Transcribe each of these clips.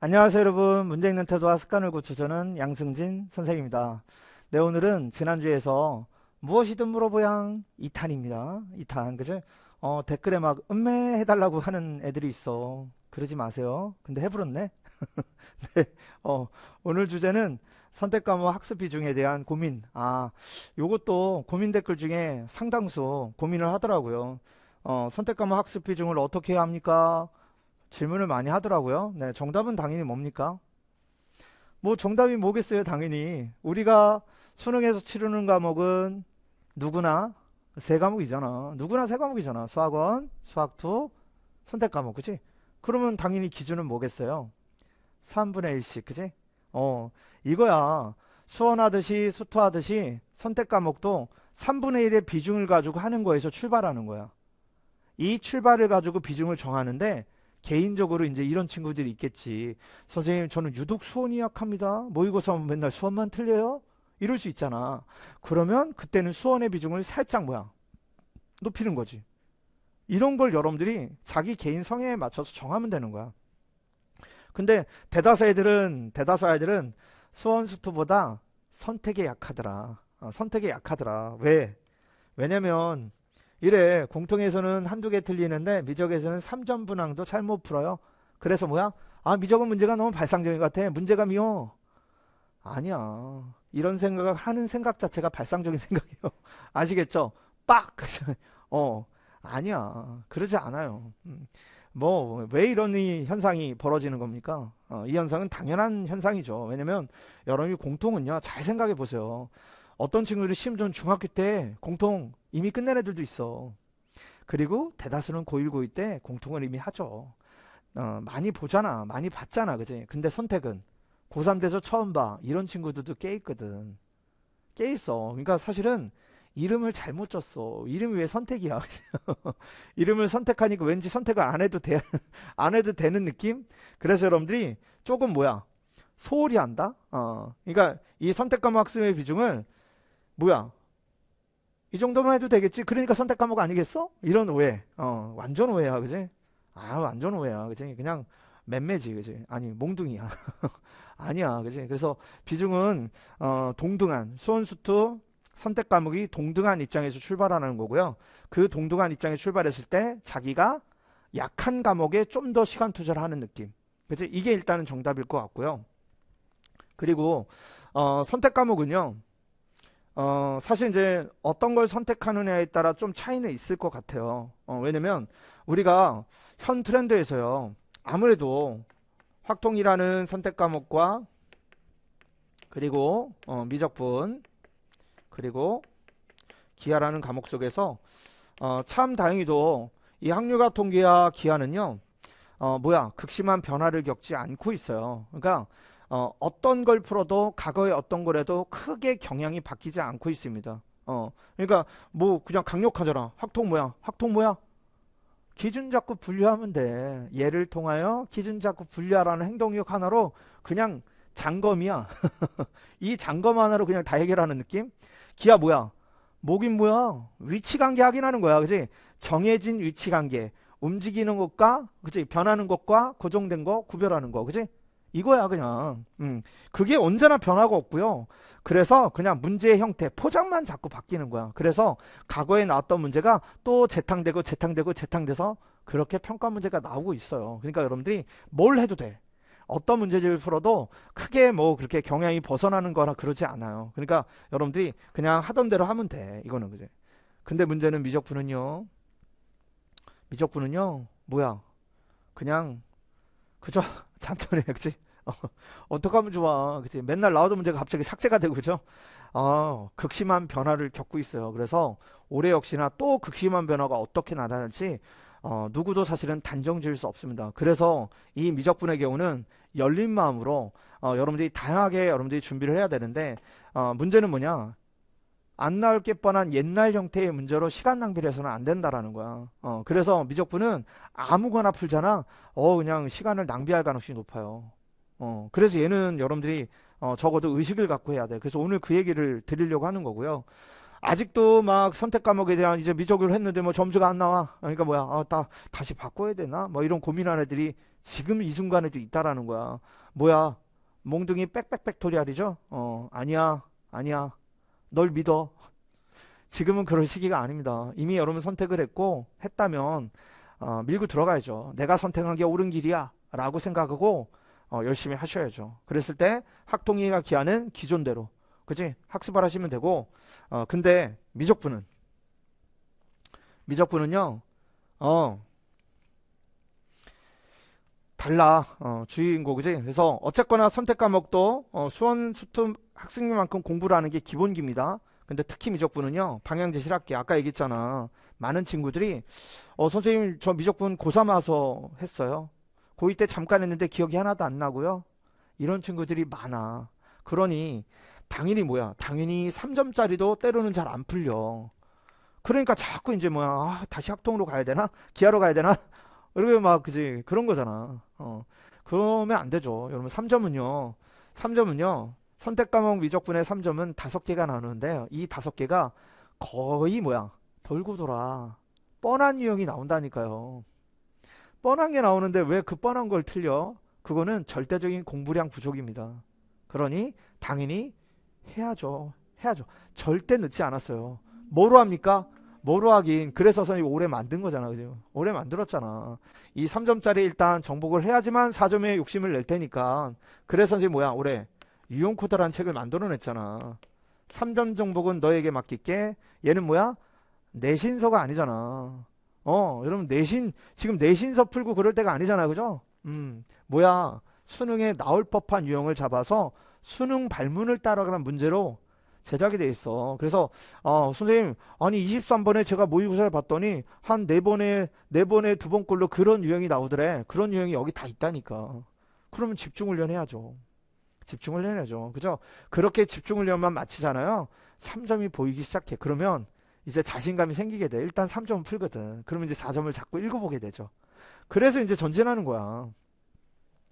안녕하세요 여러분. 문제 읽는 태도와 습관을 고쳐주는 양승진 선생입니다. 네 오늘은 지난주에서 무엇이든 물어보양 2탄입니다. 2탄 그죠? 어, 댓글에 막 음매 해달라고 하는 애들이 있어. 그러지 마세요. 근데 해버렸네. 네, 어, 오늘 주제는 선택 과목 학습 비중에 대한 고민. 아 요것도 고민 댓글 중에 상당수 고민을 하더라고요. 어, 선택 과목 학습 비중을 어떻게 해야 합니까 질문을 많이 하더라고요. 네, 정답은 당연히 뭡니까? 뭐 정답이 뭐겠어요, 당연히. 우리가 수능에서 치르는 과목은 누구나 세 과목이잖아. 누구나 세 과목이잖아. 수학원, 수학2, 선택 과목, 그치? 그러면 당연히 기준은 뭐겠어요? 3분의 1씩, 그치? 어, 이거야. 수원하듯이 수투하듯이 선택 과목도 3분의 1의 비중을 가지고 하는 거에서 출발하는 거야. 이 출발을 가지고 비중을 정하는데 개인적으로 이제 이런 친구들이 있겠지. 선생님, 저는 유독 수원이 약합니다. 모의고사 하면 맨날 수원만 틀려요? 이럴 수 있잖아. 그러면 그때는 수원의 비중을 살짝 뭐야? 높이는 거지. 이런 걸 여러분들이 자기 개인 성향에 맞춰서 정하면 되는 거야. 근데 대다수 애들은, 대다수 애들은 수원 수투보다 선택에 약하더라. 어, 선택에 약하더라. 왜? 왜냐면 이래 공통에서는 한두 개 틀리는데 미적에서는 3점 분항도 잘 못 풀어요. 그래서 뭐야? 아 미적은 문제가 너무 발상적인 것 같아. 문제가 미워. 아니야. 이런 생각을 하는 생각 자체가 발상적인 생각이에요. 아시겠죠? 빡! 어, 아니야. 그러지 않아요. 음. 뭐, 왜 이런 이 현상이 벌어지는 겁니까? 어, 이 현상은 당연한 현상이죠. 왜냐면, 여러분이 공통은요, 잘 생각해 보세요. 어떤 친구들이 심지어 중학교 때 공통 이미 끝낸 애들도 있어. 그리고 대다수는 고1, 고2 때 공통을 이미 하죠. 어, 많이 보잖아. 많이 봤잖아. 그지? 근데 선택은 고3 돼서 처음 봐. 이런 친구들도 꽤 있거든. 꽤 있어. 그러니까 사실은 이름을 잘못 줬어. 이름이 왜 선택이야? 이름을 선택하니까 왠지 선택을 안 해도 돼, 안 해도 되는 느낌? 그래서 여러분들이 조금 뭐야? 소홀히 한다? 어. 그러니까 이 선택 과목 학습의 비중을 뭐야? 이 정도만 해도 되겠지. 그러니까 선택 과목 아니겠어? 이런 오해. 어, 완전 오해야, 그지? 아, 완전 오해야, 그지? 그냥 맴매지, 그지? 아니, 몽둥이야. 아니야, 그지? 그래서 비중은 어, 동등한 수원수투 선택 과목이 동등한 입장에서 출발하는 거고요. 그 동등한 입장에 출발했을 때 자기가 약한 과목에 좀 더 시간 투자를 하는 느낌. 그지? 이게 일단은 정답일 것 같고요. 그리고 어, 선택 과목은요. 어, 사실 이제 어떤 걸 선택하느냐에 따라 좀 차이는 있을 것 같아요. 어, 왜냐면 우리가 현 트렌드에서요. 아무래도 확통이라는 선택 과목과 그리고 어, 미적분 그리고 기하라는 과목 속에서 어, 참 다행히도 이 학류가 통계와 기하는요. 어, 뭐야 극심한 변화를 겪지 않고 있어요. 그러니까 어, 어떤 걸 풀어도 과거의 어떤 거라도 크게 경향이 바뀌지 않고 있습니다. 어, 그러니까 뭐 그냥 강력하잖아. 확통 뭐야? 확통 뭐야? 기준 잡고 분류하면 돼. 예를 통하여 기준 잡고 분류하라는 행동력 하나로 그냥 장검이야. 이 장검 하나로 그냥 다 해결하는 느낌? 기아 뭐야? 뭐긴 뭐야? 위치 관계 확인하는 거야. 그지? 정해진 위치 관계. 움직이는 것과, 그지? 변하는 것과 고정된 거 구별하는 거. 그지? 이거야 그냥. 음, 그게 언제나 변화가 없고요. 그래서 그냥 문제의 형태 포장만 자꾸 바뀌는 거야. 그래서 과거에 나왔던 문제가 또 재탕되고 재탕되고 재탕돼서 그렇게 평가 문제가 나오고 있어요. 그러니까 여러분들이 뭘 해도 돼. 어떤 문제를 풀어도 크게 뭐 그렇게 경향이 벗어나는 거라 그러지 않아요. 그러니까 여러분들이 그냥 하던 대로 하면 돼. 이거는 그제. 근데 문제는 미적분은요? 미적분은요? 뭐야? 그냥 그죠? 잔터네, 그치? 어, 어떻게 하면 좋아, 그치? 맨날 나오던 문제가 갑자기 삭제가 되고, 그죠? 아, 극심한 변화를 겪고 있어요. 그래서 올해 역시나 또 극심한 변화가 어떻게 나타날지, 어, 누구도 사실은 단정 지을 수 없습니다. 그래서 이 미적분의 경우는 열린 마음으로, 어, 여러분들이 다양하게 여러분들이 준비를 해야 되는데, 어, 문제는 뭐냐? 안 나올 게 뻔한 옛날 형태의 문제로 시간 낭비를 해서는 안 된다라는 거야. 어, 그래서 미적분은 아무거나 풀잖아. 어, 그냥 시간을 낭비할 가능성이 높아요. 어, 그래서 얘는 여러분들이 어, 적어도 의식을 갖고 해야 돼. 그래서 오늘 그 얘기를 드리려고 하는 거고요. 아직도 막 선택 과목에 대한 이제 미적을 했는데 뭐 점수가 안 나와. 그러니까 뭐야, 아, 다, 다시 바꿔야 되나? 뭐 이런 고민하는 애들이 지금 이 순간에도 있다라는 거야. 뭐야, 몽둥이 빽빽빽 토리알이죠? 어, 아니야, 아니야. 널 믿어. 지금은 그럴 시기가 아닙니다. 이미 여러분 선택을 했고, 했다면, 어, 밀고 들어가야죠. 내가 선택한 게 옳은 길이야. 라고 생각하고, 어, 열심히 하셔야죠. 그랬을 때 학통위가 기하는 기존대로 그지? 학습을 하시면 되고 어 근데 미적분은 미적분은요 어 달라 어, 주의인고 그지? 그래서 어쨌거나 선택 과목도 어, 수원 수투 학생만큼 공부를 하는 게 기본기입니다. 근데 특히 미적분은요 방향 제시를 할게 아까 얘기했잖아 많은 친구들이 어 선생님 저 미적분 고3 와서 했어요 고2 때 잠깐 했는데 기억이 하나도 안 나고요 이런 친구들이 많아 그러니 당연히 뭐야? 당연히 3점짜리도 때로는 잘 안 풀려. 그러니까 자꾸 이제 뭐야? 아, 다시 학통으로 가야 되나? 기하러 가야 되나? 이렇게 막 그지 그런 거잖아. 어. 그러면 안 되죠. 여러분 3점은요. 3점은요. 선택 과목 미적분의 3점은 다섯 개가 나오는데 이 다섯 개가 거의 뭐야? 돌고 돌아. 뻔한 유형이 나온다니까요. 뻔한 게 나오는데 왜 그 뻔한 걸 틀려? 그거는 절대적인 공부량 부족입니다. 그러니 당연히 해야죠. 해야죠. 절대 늦지 않았어요. 뭐로 합니까? 뭐로 하긴 그래서 선생님 올해 만든 거잖아. 그죠? 올해 만들었잖아. 이 3점짜리 일단 정복을 해야지만 4점에 욕심을 낼 테니까 그래서 선생님 뭐야? 올해 유용 코드라는 책을 만들어 냈잖아. 3점 정복은 너에게 맡길게. 얘는 뭐야? 내 신서가 아니잖아. 어, 여러분 내신 지금 내신서 풀고 그럴 때가 아니잖아. 그죠? 음. 뭐야? 수능에 나올 법한 유형을 잡아서 수능 발문을 따라가는 문제로 제작이 돼 있어. 그래서 어, 선생님 아니 23번에 제가 모의고사를 봤더니 한 네 번에 네 번에 두 번꼴로 그런 유형이 나오더래. 그런 유형이 여기 다 있다니까. 그러면 집중 훈련해야죠. 집중 훈련해야죠. 그죠? 그렇게 집중 훈련만 마치잖아요. 3점이 보이기 시작해. 그러면 이제 자신감이 생기게 돼. 일단 3점은 풀거든. 그러면 이제 4점을 자꾸 읽어보게 되죠. 그래서 이제 전진하는 거야.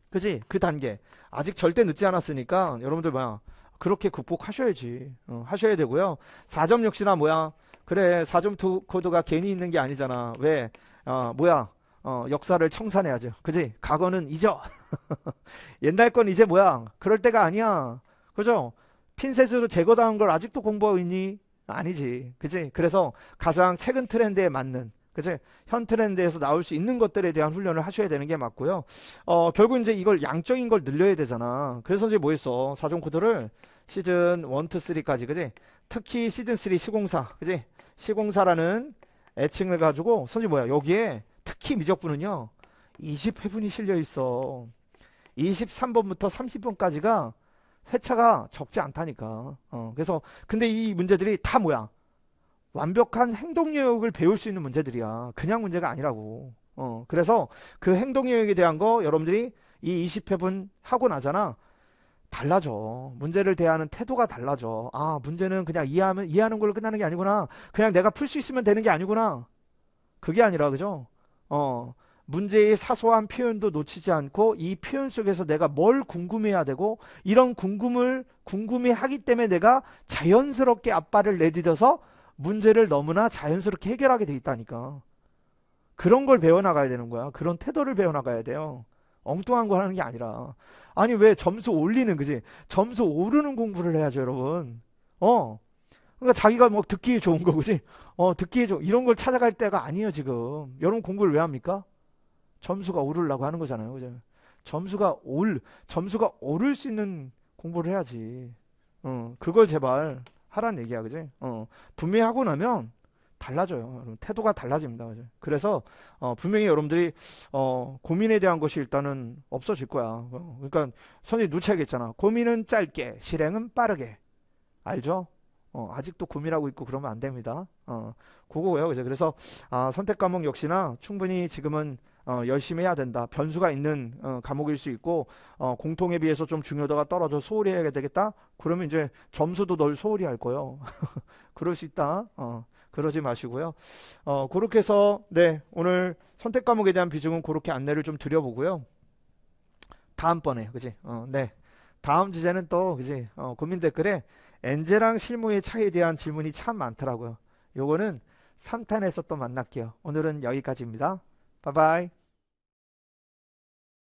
그지? 그 단계. 아직 절대 늦지 않았으니까 여러분들 뭐야. 그렇게 극복하셔야지. 어, 하셔야 되고요. 4점 역시나 뭐야. 그래. 4점 코드가 괜히 있는 게 아니잖아. 왜? 어, 뭐야. 어, 역사를 청산해야죠. 그지? 과거는 잊어. 옛날 건 이제 뭐야. 그럴 때가 아니야. 그죠? 핀셋으로 제거당한 걸 아직도 공부하고 있니? 아니지. 그지? 그래서 가장 최근 트렌드에 맞는 그치? 현 트렌드에서 나올 수 있는 것들에 대한 훈련을 하셔야 되는 게 맞고요. 어, 결국 이제 이걸 양적인 걸 늘려야 되잖아. 그래서 이제 뭐 했어? 사종 코드를 시즌 1, 2, 3까지, 그지? 특히 시즌 3 시공사, 그지? 시공사라는 애칭을 가지고, 선지 뭐야? 여기에 특히 미적분은요, 20회분이 실려 있어. 23번부터 30번까지가 회차가 적지 않다니까. 어, 그래서, 근데 이 문제들이 다 뭐야? 완벽한 행동력을 배울 수 있는 문제들이야. 그냥 문제가 아니라고. 어, 그래서 그 행동력에 대한 거 여러분들이 이 20회분 하고 나잖아. 달라져. 문제를 대하는 태도가 달라져. 아, 문제는 그냥 이해하면, 이해하는 걸로 끝나는 게 아니구나. 그냥 내가 풀 수 있으면 되는 게 아니구나. 그게 아니라, 그죠? 어, 문제의 사소한 표현도 놓치지 않고 이 표현 속에서 내가 뭘 궁금해야 되고 이런 궁금을 궁금해 하기 때문에 내가 자연스럽게 앞발을 내딛어서 문제를 너무나 자연스럽게 해결하게 돼 있다니까. 그런 걸 배워나가야 되는 거야. 그런 태도를 배워나가야 돼요. 엉뚱한 거 하는 게 아니라. 아니, 왜 점수 올리는, 그지? 점수 오르는 공부를 해야죠, 여러분. 어. 그러니까 자기가 뭐 듣기에 좋은 거, 그지? 어, 듣기에 좋은, 이런 걸 찾아갈 때가 아니에요, 지금. 여러분 공부를 왜 합니까? 점수가 오르려고 하는 거잖아요, 그죠? 점수가 올, 점수가 오를 수 있는 공부를 해야지. 어, 그걸 제발 하라는 얘기야, 그지? 어, 분명히 하고 나면 달라져요. 태도가 달라집니다. 그죠? 그래서 어, 분명히 여러분들이 어, 고민에 대한 것이 일단은 없어질 거야. 어, 그러니까 선생님 누차겠잖아. 고민은 짧게, 실행은 빠르게. 알죠? 어, 아직도 고민하고 있고 그러면 안 됩니다. 어, 그거예요. 그죠? 그래서 아, 선택 과목 역시나 충분히 지금은 어, 열심히 해야 된다. 변수가 있는 어, 과목일 수 있고 어, 공통에 비해서 좀 중요도가 떨어져 소홀히 해야 되겠다. 그러면 이제 점수도 널 소홀히 할 거예요. 그럴 수 있다. 어, 그러지 마시고요. 어, 그렇게 해서 네 오늘 선택 과목에 대한 비중은 그렇게 안내를 좀 드려보고요. 다음번에 그지? 어, 네. 다음 주제는 또 그지? 어, 고민 댓글에 엔제랑 실무의 차이에 대한 질문이 참 많더라고요. 요거는 3탄에서 또 만날게요. 오늘은 여기까지입니다. 바이바이.